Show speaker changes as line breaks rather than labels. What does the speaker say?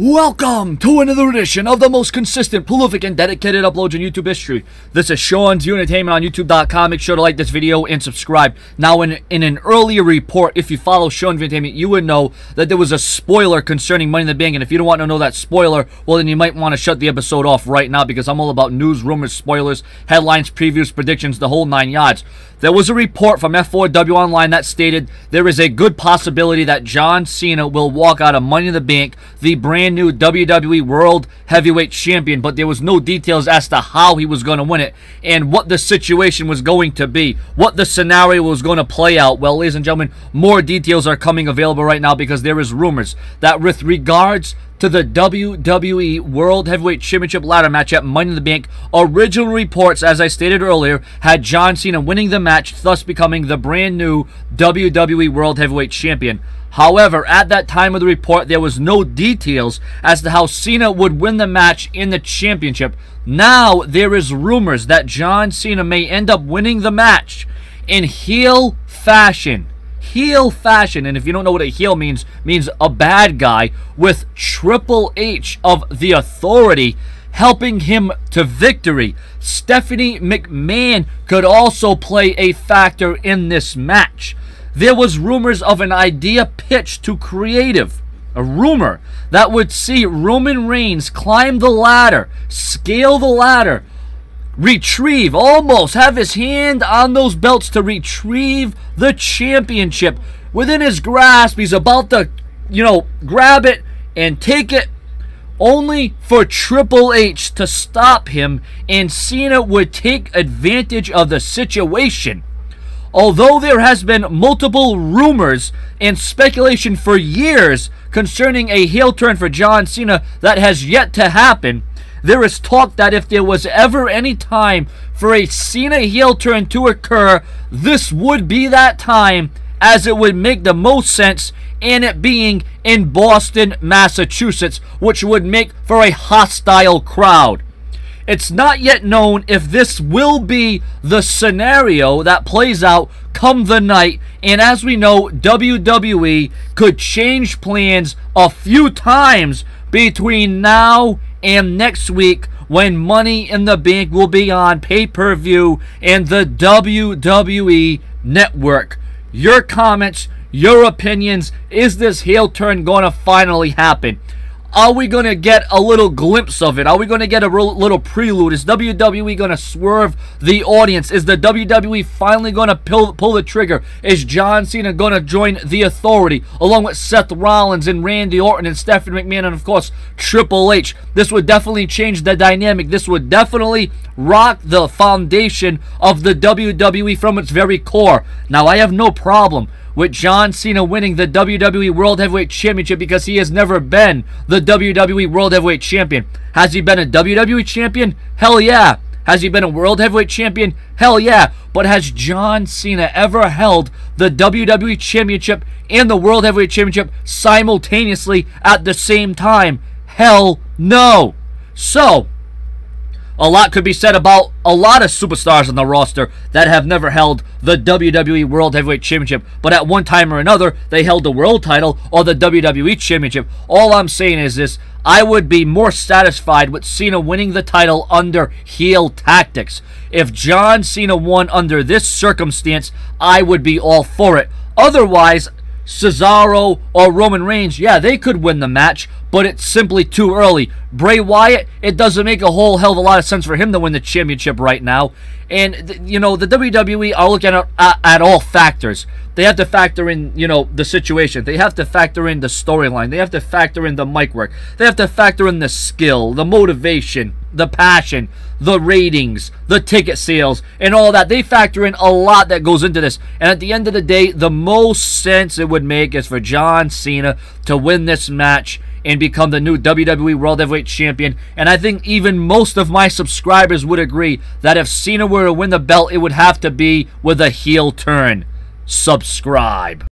Welcome to another edition of the most consistent, prolific, and dedicated uploads in YouTube history. This is Sean's Entertainment on YouTube.com. Make sure to like this video and subscribe. Now, in, in an earlier report, if you follow Sean's Entertainment, you would know that there was a spoiler concerning Money in the Bank. And if you don't want to know that spoiler, well, then you might want to shut the episode off right now because I'm all about news, rumors, spoilers, headlines, previews, predictions, the whole nine yards. There was a report from F4W Online that stated there is a good possibility that John Cena will walk out of Money in the Bank, the brand new WWE World Heavyweight Champion, but there was no details as to how he was going to win it and what the situation was going to be, what the scenario was going to play out. Well, ladies and gentlemen, more details are coming available right now because there is rumors that with regards to the WWE World Heavyweight Championship ladder match at Money in the Bank. Original reports, as I stated earlier, had John Cena winning the match, thus becoming the brand new WWE World Heavyweight Champion. However, at that time of the report, there was no details as to how Cena would win the match in the championship. Now, there is rumors that John Cena may end up winning the match in heel fashion heel fashion. And if you don't know what a heel means, means a bad guy with Triple H of the Authority helping him to victory. Stephanie McMahon could also play a factor in this match. There was rumors of an idea pitched to creative. A rumor that would see Roman Reigns climb the ladder, scale the ladder, retrieve, almost have his hand on those belts to retrieve the championship within his grasp. He's about to, you know, grab it and take it only for Triple H to stop him, and Cena would take advantage of the situation. Although there has been multiple rumors and speculation for years concerning a heel turn for John Cena that has yet to happen, there is talk that if there was ever any time for a Cena heel turn to occur, this would be that time, as it would make the most sense in it being in Boston, Massachusetts, which would make for a hostile crowd. It's not yet known if this will be the scenario that plays out come the night, and as we know, WWE could change plans a few times between now and next week when Money in the Bank will be on pay per view and the WWE Network. Your comments, your opinions. Is this heel turn going to finally happen? Are we going to get a little glimpse of it? Are we going to get a little prelude? Is WWE going to swerve the audience? Is the WWE finally going to pull, pull the trigger? Is John Cena going to join the authority along with Seth Rollins and Randy Orton and Stephanie McMahon and, of course, Triple H? This would definitely change the dynamic. This would definitely rock the foundation of the WWE from its very core. Now, I have no problem with John Cena winning the WWE World Heavyweight Championship because he has never been the WWE World Heavyweight Champion. Has he been a WWE Champion? Hell yeah. Has he been a World Heavyweight Champion? Hell yeah. But has John Cena ever held the WWE Championship and the World Heavyweight Championship simultaneously at the same time? Hell no. So, a lot could be said about a lot of superstars on the roster that have never held the WWE World Heavyweight Championship, but at one time or another, they held the world title or the WWE Championship. All I'm saying is this I would be more satisfied with Cena winning the title under heel tactics. If John Cena won under this circumstance, I would be all for it. Otherwise, Cesaro or Roman Reigns, yeah, they could win the match, but it's simply too early. Bray Wyatt, it doesn't make a whole hell of a lot of sense for him to win the championship right now. And, you know, the WWE are looking at, at, at all factors. They have to factor in, you know, the situation. They have to factor in the storyline. They have to factor in the mic work. They have to factor in the skill, the motivation, the passion, the ratings, the ticket sales, and all that. They factor in a lot that goes into this. And at the end of the day, the most sense it would make is for John Cena to win this match and become the new WWE World Heavyweight Champion. And I think even most of my subscribers would agree that if Cena were to win the belt, it would have to be with a heel turn. Subscribe.